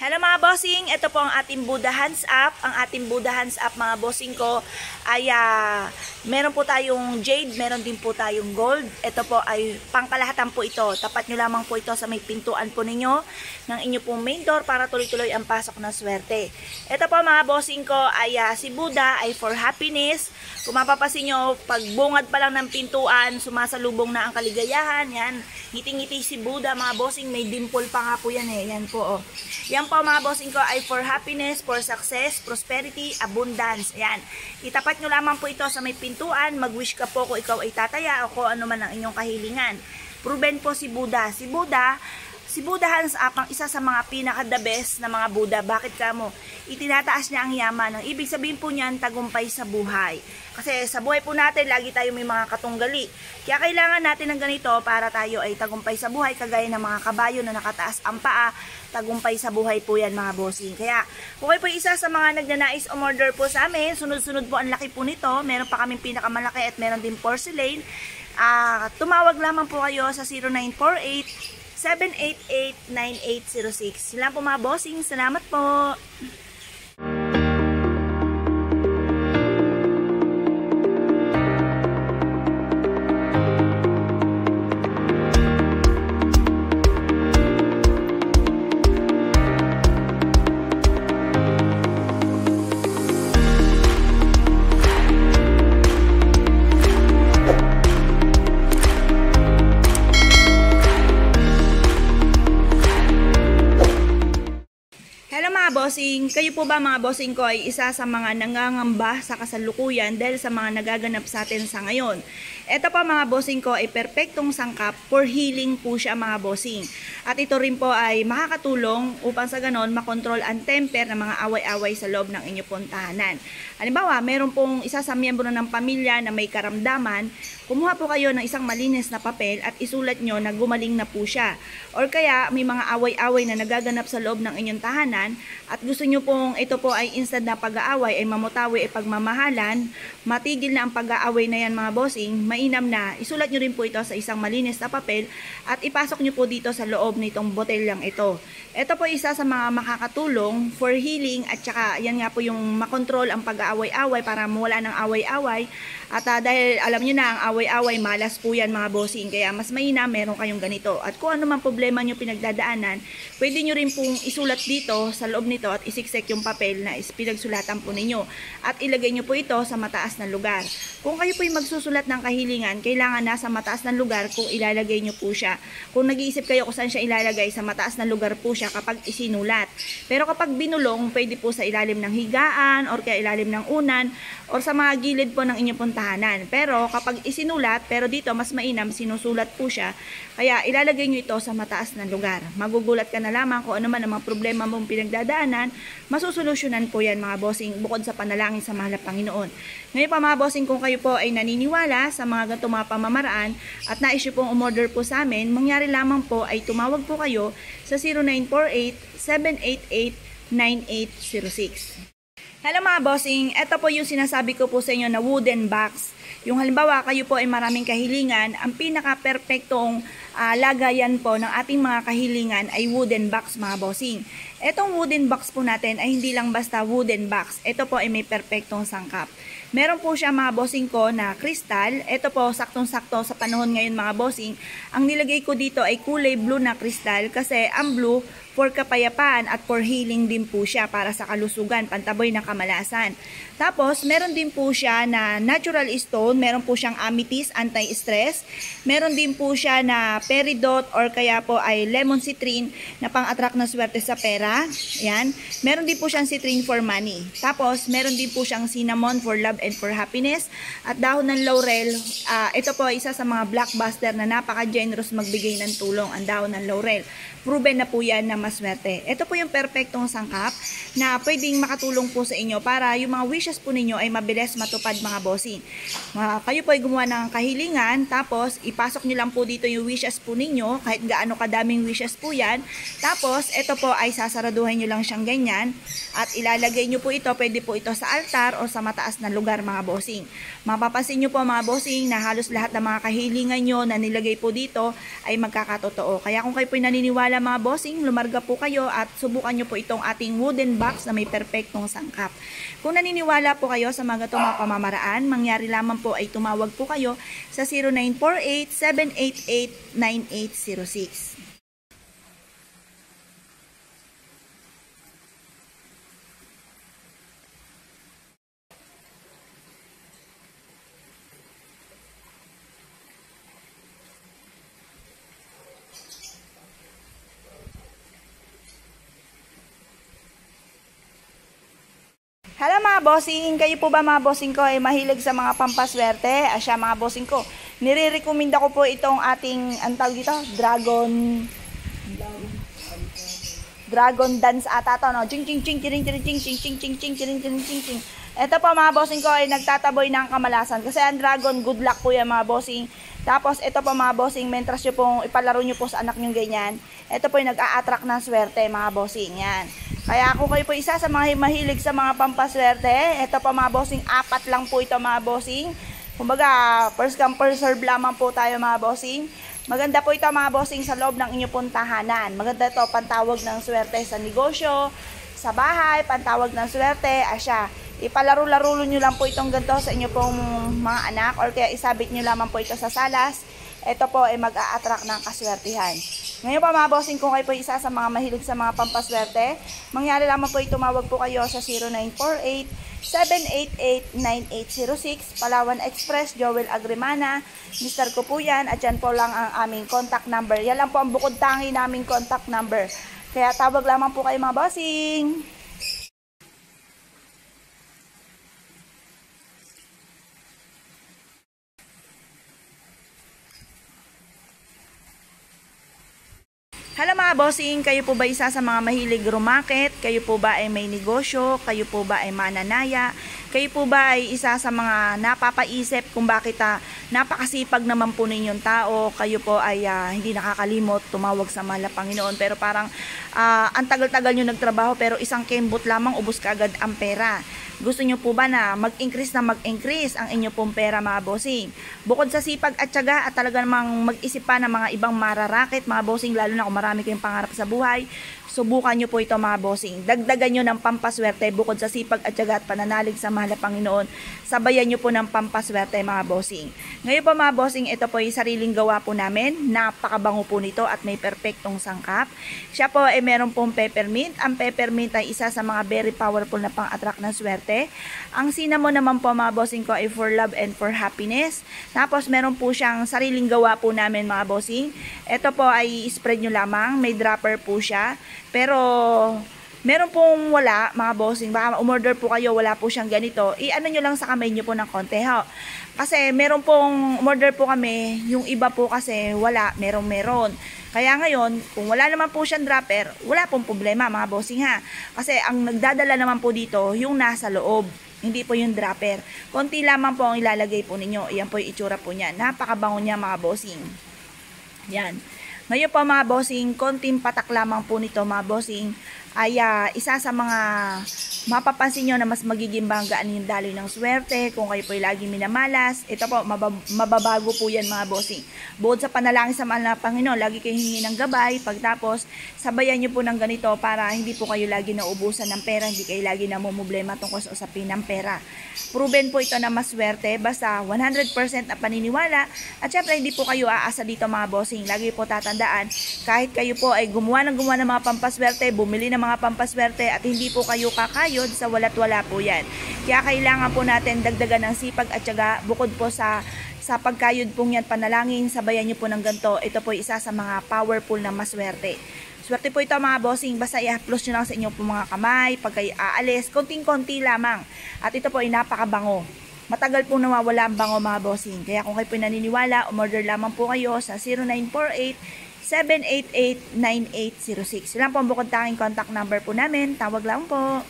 Hello mga bossing, ito po ang ating Buddha Hands Up. Ang ating Buddha Hands Up mga bossing ko ay uh, meron po tayong jade, meron din po tayong gold. Ito po ay pangkalahatan po ito. Tapat nyo lamang po ito sa may pintuan po ninyo ng inyo pong main door para tuloy-tuloy ang pasok ng swerte. Ito po mga bossing ko ay uh, si Buddha ay for happiness. Kung mapapasin nyo, pag bungad pa lang ng pintuan, sumasalubong na ang kaligayahan. Yan, ngiti-ngiti si Buddha mga bossing, may dimple pa nga po yan eh. Yan po oh. Yan po mga bossing ko ay for happiness, for success, prosperity, abundance. Ayan. Itapat nyo lamang po ito sa may pintuan. Mag-wish ka po kung ikaw ay tataya o kung ano man ang inyong kahilingan. Proven po si Buddha. Si Buddha, Si Buddha Hands Up ang isa sa mga pinaka-the best na mga Buddha. Bakit ka mo? Itinataas niya ang yaman. Ang ibig sabihin po niyan, tagumpay sa buhay. Kasi sa buhay po natin, lagi tayo may mga katunggali. Kaya kailangan natin ng ganito para tayo ay tagumpay sa buhay, kagaya ng mga kabayo na nakataas ang paa, tagumpay sa buhay po yan mga bossing. Kaya kung kayo po isa sa mga nagnanais umorder po sa amin, sunod-sunod po ang laki po nito. Meron pa kaming pinakamalaki at meron din porcelain. Uh, tumawag lamang po kayo sa 0948 788-9806. Sila po mga bossing. Salamat po. Bossing, kayo po ba mga bossing ko ay isa sa mga nangangamba sa kasalukuyan dahil sa mga nagaganap sa atin sa ngayon? Ito po mga bossing ko ay perpektong sangkap for healing po siya mga bossing. At ito rin po ay makakatulong upang sa ganon makontrol ang temper ng mga away-away sa loob ng inyong puntahanan. Halimbawa, meron pong isa sa miyembro ng pamilya na may karamdaman, kumuha po kayo ng isang malinis na papel at isulat nyo na gumaling na po siya. Or kaya may mga away-away na nagaganap sa loob ng inyong tahanan at gusto nyo pong ito po ay instant na pag-aaway ay mamutawi ay pagmamahalan, matigil na ang pag-aaway na yan mga bossing, mainam na, isulat nyo rin po ito sa isang malinis na papel at ipasok nyo po dito sa loob nitong botelyang ito. Ito po isa sa mga makakatulong for healing at saka yan nga po yung makontrol ang pag-aaway-away para mawala ng away-away. At uh, dahil alam nyo na ang away-away, malas po yan mga bossing. Kaya mas mainam meron kayong ganito. At kung ano man problema nyo pinagdadaanan, pwede nyo rin pong isulat dito sa loob nito at isiksek yung papel na pinagsulatan po ninyo. At ilagay nyo po ito sa mataas na lugar. Kung kayo po yung magsusulat ng kahilingan, kailangan nasa mataas ng lugar kung ilalagay nyo po siya. Kung nag-iisip kayo kung saan siya ilalagay, sa mataas ng lugar po siya kapag isinulat. Pero kapag binulong, pwede po sa ilalim ng higaan or kaya ilalim ng unan or sa mga gilid po ng inyong puntahanan. Pero kapag isinulat, pero dito mas mainam, sinusulat po siya, kaya ilalagay nyo ito sa mataas na lugar. Magugulat ka na lamang kung ano man ang mga problema mong pinagdadaanan, masusolusyonan po yan mga bossing bukod sa panalangin sa mahal Panginoon. Ngayon pa mga bossing, kung kayo po ay naniniwala sa mga ganito mga pamamaraan at nais nyo pong umorder po sa amin, mangyari lamang po ay tumawag po kayo sa 0948 788 9806. Hello mga bossing, ito po yung sinasabi ko po sa inyo na wooden box. Yung halimbawa kayo po ay maraming kahilingan, ang pinaka-perpektong uh, lagayan po ng ating mga kahilingan ay wooden box mga bossing. Etong wooden box po natin ay hindi lang basta wooden box, ito po ay may perpektong sangkap. Meron po siya mga bossing ko na kristal. Ito po, saktong-sakto sa panahon ngayon mga bossing. Ang nilagay ko dito ay kulay blue na kristal kasi ang blue for kapayapaan at for healing din po siya para sa kalusugan, pantaboy ng kamalasan. Tapos, meron din po siya na natural stone, meron po siyang amethyst, anti-stress. Meron din po siya na peridot or kaya po ay lemon citrine na pang-attract na swerte sa pera. Yan. Meron din po siyang citrine for money. Tapos, meron din po siyang cinnamon for love and for happiness. At dahon ng laurel, uh, ito po isa sa mga blockbuster na napaka-generous magbigay ng tulong, ang dahon ng laurel. Proven na po yan na maswerte. Ito po yung perfectong sangkap na pwedeng makatulong po sa inyo para yung mga wishes po ninyo ay mabilis matupad mga bossing. Kayo po ay gumawa ng kahilingan tapos ipasok nyo lang po dito yung wishes po ninyo, kahit gaano kadaming wishes po yan. Tapos, ito po ay sasaraduhin nyo lang siyang ganyan. At ilalagay nyo po ito, pwede po ito sa altar o sa mataas na lugar mga bossing. Mapapansin nyo po mga bossing na halos lahat ng mga kahilingan nyo na nilagay po dito ay magkakatotoo. Kaya kung kayo po naniniwala mga bossing, lumarga po kayo at subukan nyo po itong ating wooden box na may perfectong sangkap. Kung naniniwala po kayo sa mga itong mga pamamaraan, mangyari lamang po ay tumawag po kayo sa 0948-788-9806. Hello mga bossing, kayo po ba mga bossing ko ay mahilig sa mga pampaswerte? Asya mga bossing ko, nire-recommenda ko po itong ating, ang tawag dito, Dragon, Dragon Dance ata to, no? Ching ching ching ching ching ching ching ching ching ching ching ching ching ching Ito po mga bossing ko ay nagtataboy ng kamalasan. Kasi ang dragon, good luck po yan mga bossing. Tapos ito po mga bossing, mentras nyo pong ipalaro nyo po sa anak nyo ganyan. Ito po yung nag-a-attract ng swerte mga bossing. Yan. Kaya kung kayo po isa sa mga mahilig sa mga pampaswerte, ito po mga bossing, apat lang po ito mga bossing. Kumbaga, first come first serve lamang po tayo mga bossing. Maganda po ito mga bossing sa loob ng inyong puntahanan. Maganda ito pantawag ng swerte sa negosyo, sa bahay, pantawag ng swerte, asya. Ipalaro-laro nyo lang po itong ganito sa inyo pong mga anak or kaya isabit nyo lamang po ito sa salas. Ito po ay mag-a-attract ng kaswertihan. Ngayon pa mga bossing, kung kayo po isa sa mga mahilig sa mga pampaswerte, mangyari lamang po tumawag po kayo sa 0948-788-9806, Palawan Express, Joel Agrimana, Mr. ko po yan, at yan po lang ang aming contact number. Yan lang po ang bukod tangi naming contact number. Kaya tawag lamang po kayo mga bossing. Hello mga bossing, kayo po ba isa sa mga mahilig rumakit? Kayo po ba ay may negosyo? Kayo po ba ay mananaya? Kayo po ba ay isa sa mga napapaisip kung bakit uh, napakasipag naman po ninyong tao? Kayo po ay uh, hindi nakakalimot tumawag sa mahal na Panginoon pero parang uh, ang tagal-tagal nyo nagtrabaho pero isang kembot lamang ubos ka agad ang pera. Gusto nyo po ba na mag-increase na mag-increase ang inyo pong pera mga bossing? Bukod sa sipag at syaga at talaga namang mag-isip pa ng mga ibang mararakit mga bossing lalo na kung marami kayong pangarap sa buhay, subukan nyo po ito mga bossing. Dagdagan nyo ng pampaswerte bukod sa sipag at syaga at pananalig sa mahal na Panginoon. Sabayan nyo po ng pampaswerte mga bossing. Ngayon po mga bossing, ito po yung sariling gawa po namin. Napakabango po nito at may perpektong sangkap. Siya po ay meron pong peppermint. Ang peppermint ay isa sa mga very powerful na pang-attract ng swerte. Ang cinnamon naman po mga bossing ko ay for love and for happiness. Tapos meron po siyang sariling gawa po namin mga bossing. Ito po ay spread nyo lamang. May dropper po siya. Pero, meron pong wala, mga bossing, baka umorder po kayo, wala po siyang ganito, i-ano nyo lang sa kamay nyo po ng konti, ha? Kasi meron pong umorder po kami, yung iba po kasi wala, meron meron. Kaya ngayon, kung wala naman po siyang dropper, wala pong problema mga bossing ha. Kasi ang nagdadala naman po dito, yung nasa loob. Hindi po yung dropper. Konti lamang po ang ilalagay po ninyo. Iyan po yung itsura po niya. Napakabango niya mga bossing. Yan. Ngayon po mga bossing, konting patak lamang po nito mga bossing. Ay uh, isa sa mga mapapansin nyo na mas magiging banggaan yung daloy ng swerte kung kayo po ay lagi minamalas. Ito po, mabab mababago po yan mga bossing. Bukod sa panalangin sa mahal na Panginoon, lagi kayo hingi ng gabay. Pagtapos, sabayan nyo po ng ganito para hindi po kayo lagi naubusan ng pera, hindi kayo lagi namumblema tungkol sa usapin ng pera. Proven po ito na maswerte, basta 100% na paniniwala. At syempre, hindi po kayo aasa dito mga bossing. Lagi po tatandaan, kahit kayo po ay gumawa ng gumawa ng mga pampaswerte, bumili ng mga pampaswerte at hindi po kayo kakaya kayod sa wala't wala po yan. Kaya kailangan po natin dagdagan ng sipag at syaga bukod po sa sa pagkayod pong yan panalangin, sabayan nyo po ng ganito. Ito po isa sa mga powerful na maswerte. Swerte po ito mga bossing, basta i-plus nyo lang sa inyo po mga kamay, pag kayo aalis, konting-konti lamang. At ito po ay napakabango. Matagal po nawawala ang bango mga bossing. Kaya kung kayo po naniniwala, umorder lamang po kayo sa 0948 788-9806. Sila po ang bukod tanging contact number po namin. Tawag lang po.